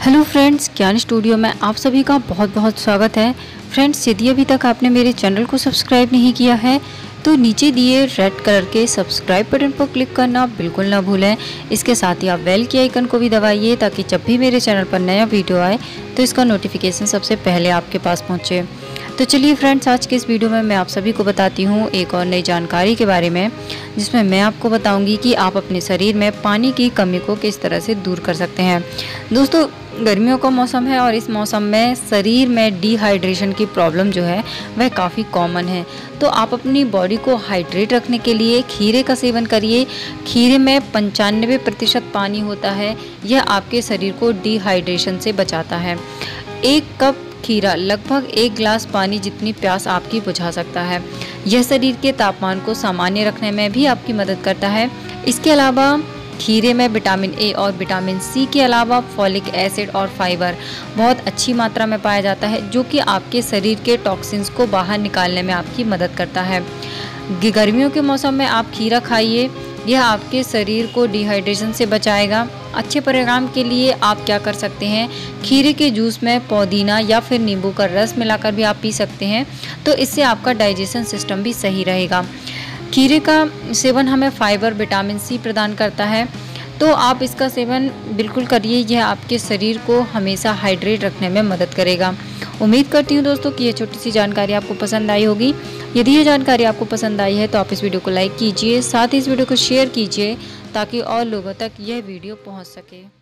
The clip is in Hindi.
हेलो फ्रेंड्स ज्ञान स्टूडियो में आप सभी का बहुत बहुत स्वागत है। फ्रेंड्स यदि अभी तक आपने मेरे चैनल को सब्सक्राइब नहीं किया है तो नीचे दिए रेड कलर के सब्सक्राइब बटन पर क्लिक करना बिल्कुल ना भूलें। इसके साथ ही आप बेल के आइकन को भी दबाइए ताकि जब भी मेरे चैनल पर नया वीडियो आए तो इसका नोटिफिकेशन सबसे पहले आपके पास पहुँचे। तो चलिए फ्रेंड्स आज के इस वीडियो में मैं आप सभी को बताती हूँ एक और नई जानकारी के बारे में, जिसमें मैं आपको बताऊँगी कि आप अपने शरीर में पानी की कमी को किस तरह से दूर कर सकते हैं। दोस्तों गर्मियों का मौसम है और इस मौसम में शरीर में डिहाइड्रेशन की प्रॉब्लम जो है, वह काफ़ी कॉमन है। तो आप अपनी बॉडी को हाइड्रेट रखने के लिए खीरे का सेवन करिए। खीरे में पंचानवे प्रतिशत पानी होता है, यह आपके शरीर को डिहाइड्रेशन से बचाता है। एक कप खीरा, लगभग एक गिलास पानी जितनी प्यास आपकी बुझा सकता है। यह शरीर के तापमान को सामान्य रखने में भी आपकी मदद करता है। इसके अलावा खीरे में विटामिन ए और विटामिन सी के अलावा फॉलिक एसिड और फाइबर बहुत अच्छी मात्रा में पाया जाता है, जो कि आपके शरीर के टॉक्सिन्स को बाहर निकालने में आपकी मदद करता है। गर्मियों के मौसम में आप खीरा खाइए, यह आपके शरीर को डिहाइड्रेशन से बचाएगा। अच्छे परिणाम के लिए आप क्या कर सकते हैं, खीरे के जूस में पुदीना या फिर नींबू का रस मिलाकर भी आप पी सकते हैं तो इससे आपका डाइजेशन सिस्टम भी सही रहेगा। खीरे का सेवन हमें फाइबर, विटामिन सी प्रदान करता है। तो आप इसका सेवन बिल्कुल करिए, यह आपके शरीर को हमेशा हाइड्रेट रखने में मदद करेगा। उम्मीद करती हूँ दोस्तों कि यह छोटी सी जानकारी आपको पसंद आई होगी। यदि यह जानकारी आपको पसंद आई है तो आप इस वीडियो को लाइक कीजिए, साथ ही इस वीडियो को शेयर कीजिए, ताकि और लोगों तक यह वीडियो पहुँच सके।